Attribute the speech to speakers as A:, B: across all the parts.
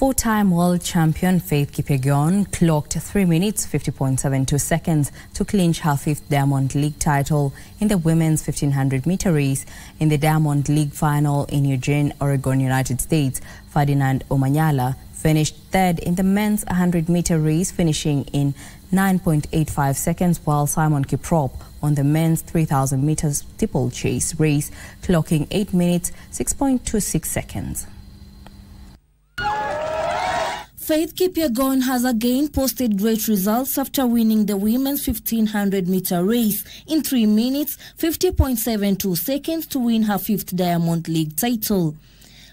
A: Four-time world champion Faith Kipyegon clocked 3 minutes 50.72 seconds to clinch her fifth Diamond League title in the women's 1500 meter race in the Diamond League final in Eugene, Oregon, United States. Ferdinand Omanyala finished third in the men's 100 meter race finishing in 9.85 seconds while Simon Kiprop on the men's 3000 meters steeplechase race clocking 8 minutes 6.26 seconds.
B: Faith Kipyegon has again posted great results after winning the women's 1500 meter race in 3 minutes 50.72 seconds to win her fifth Diamond League title.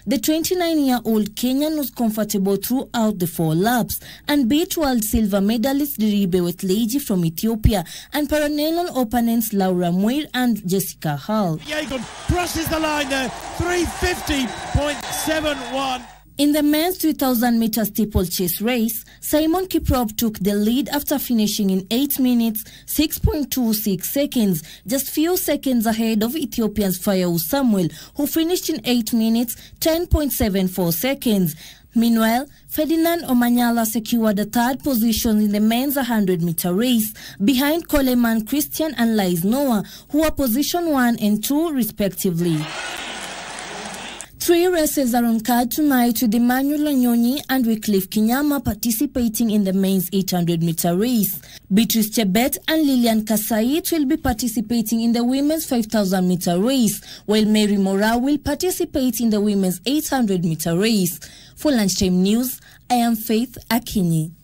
B: The 29-year-old Kenyan was comfortable throughout the four laps and beat world silver medalist Diribe Welteji from Ethiopia and perennial opponents Laura Muir and Jessica Hull.
C: Yeagon crosses the line there, 350.71.
B: In the men's 2000 meter steeplechase race, Simon Kiprop took the lead after finishing in 8 minutes 6.26 seconds, just few seconds ahead of Ethiopia's Firewu Samuel, who finished in 8 minutes 10.74 seconds. Meanwhile, Ferdinand Omanyala secured the third position in the men's 100 meter race behind Coleman Christian and Lyles Noah, who are position 1 and 2 respectively. Three races are on card tonight with Emmanuel Wanyonyi and Wycliffe Kinyamal participating in the men's 800 meter race. Beatrice Chebet and Lilian Kasait will be participating in the women's 5000 meter race, while Mary Moraa will participate in the women's 800 meter race. For lunchtime news, I am Faith Akinyi.